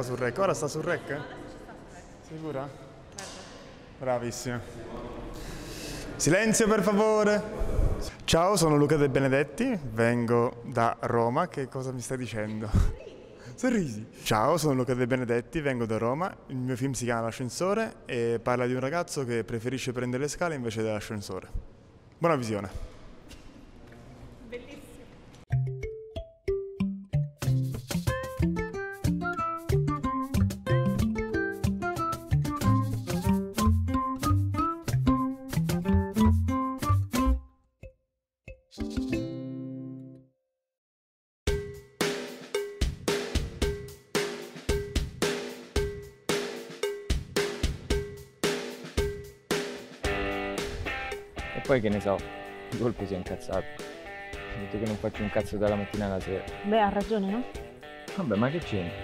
Sul rec, ora sta sul rec? Sicura? Bravissima. Silenzio per favore. Ciao, sono Luca De Benedetti, vengo da Roma. Che cosa mi stai dicendo? Sorrisi. Ciao, sono Luca De Benedetti, vengo da Roma. Il mio film si chiama L'ascensore e parla di un ragazzo che preferisce prendere le scale invece dell'ascensore. Buona visione. Poi che ne so, di colpo si è incazzato. Ha detto che non faccio un cazzo dalla mattina alla sera. Beh, ha ragione, no? Vabbè, ma che c'entra?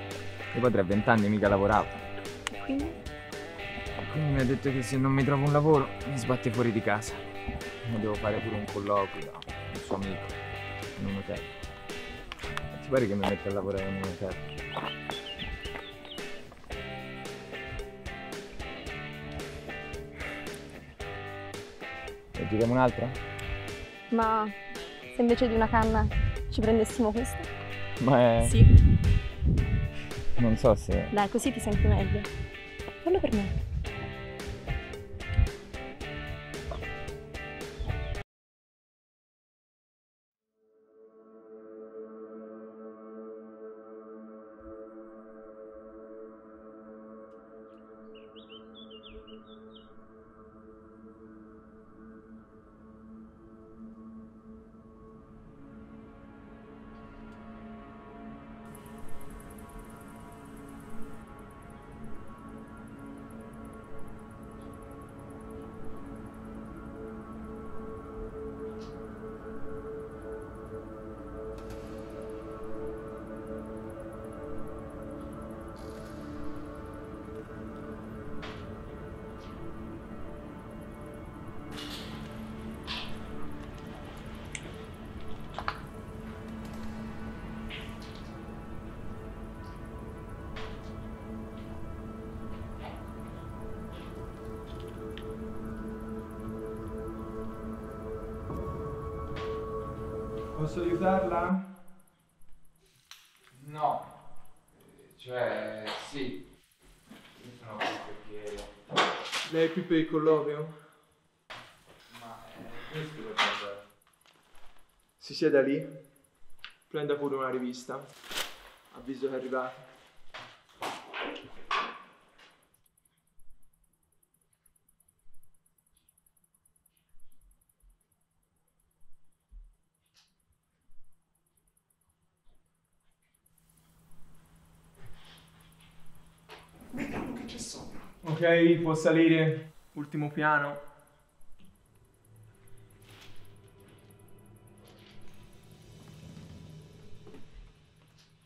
Io poi tra vent'anni mica lavoravo. E quindi? Quindi mi ha detto che se non mi trovo un lavoro mi sbatte fuori di casa. Ma devo fare pure un colloquio da un suo amico in un hotel. Ti pare che mi mette a lavorare in un hotel? Giriamo un'altra? Ma se invece di una canna ci prendessimo questa? Ma è... Sì. non so se... Dai, così ti senti meglio. Fallo per me. Posso aiutarla? No, cioè sì. Io sono qui perché... Lei è qui per il colloquio? Ma è questo lo guardare. Si sieda lì, prenda pure una rivista. Avviso che è arrivato. Ok, può salire. Ultimo piano.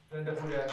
Prenda pure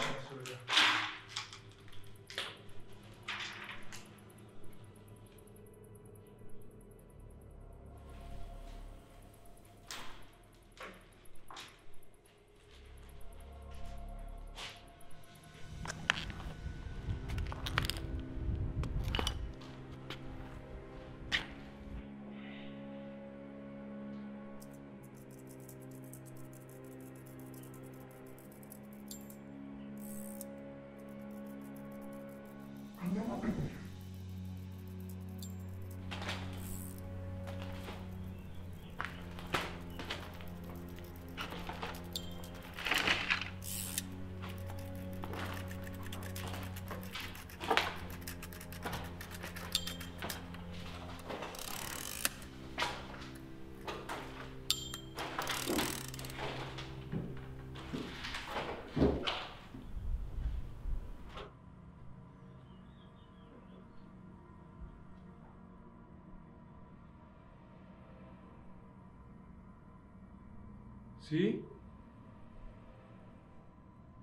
Sì?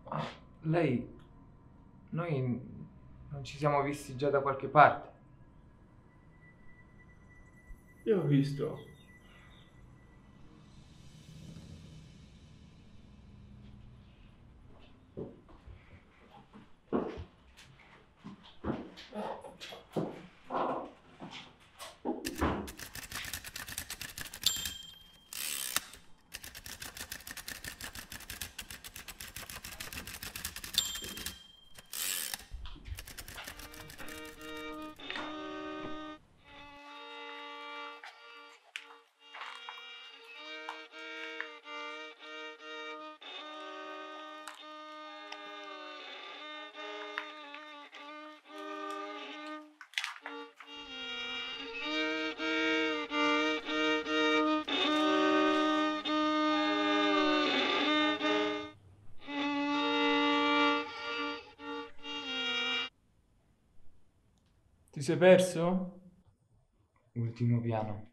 Ma lei... Noi non ci siamo visti già da qualche parte. Io ho visto. Ti sei perso? Ultimo piano.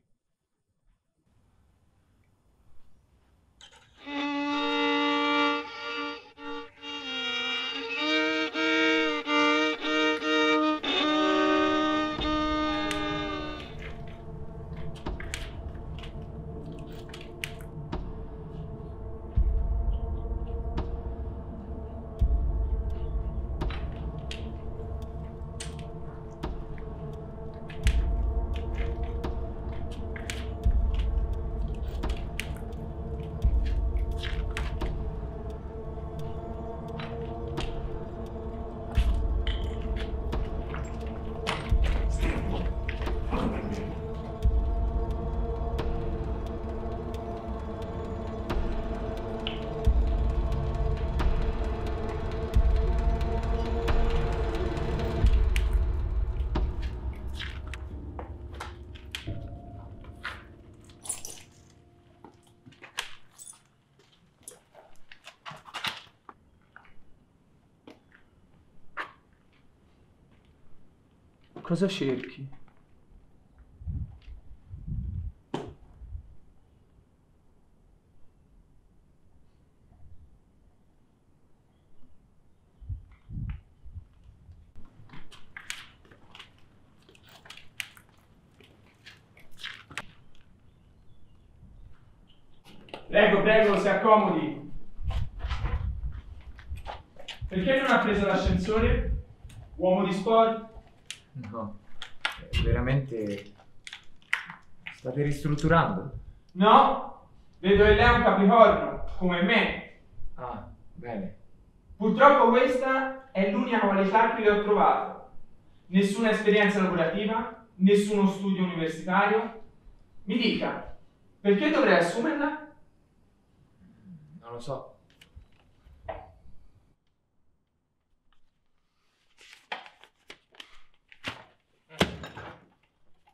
Cosa cerchi? Prego, prego, si accomodi. Perché non ha preso l'ascensore? Uomo di sport? No, eh, veramente state ristrutturando? No, vedo che lei è un capricorno, come me. Ah, bene. Purtroppo questa è l'unica qualità che le ho trovato. Nessuna esperienza lavorativa, nessuno studio universitario. Mi dica, perché dovrei assumerla? Non lo so.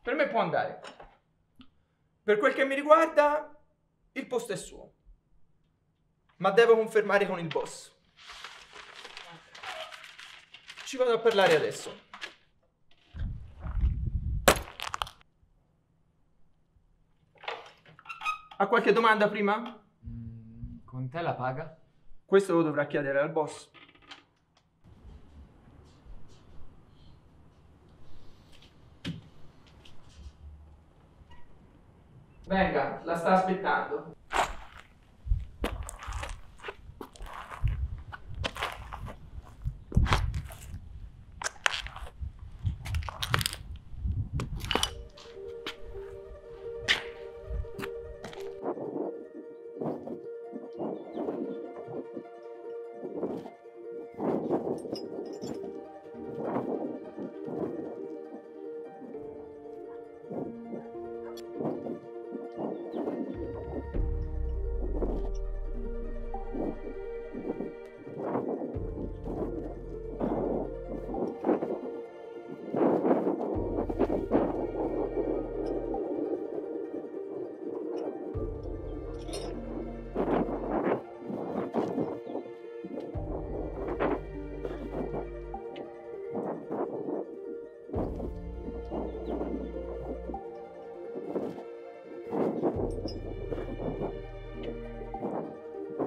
Per me può andare. Per quel che mi riguarda, il posto è suo. Ma devo confermare con il boss. Ci vado a parlare adesso. Ha qualche domanda prima? Mm, con te la paga? Questo lo dovrà chiedere al boss. Venga, la sta aspettando.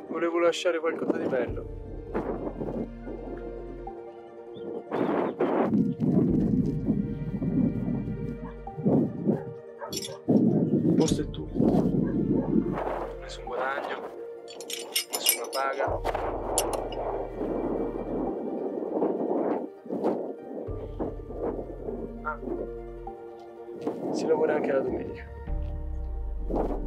Volevo lasciare qualcosa di bello. Posto è tuo. Nessun guadagno, nessuna paga. Ah, si lavora anche la domenica. Thank you.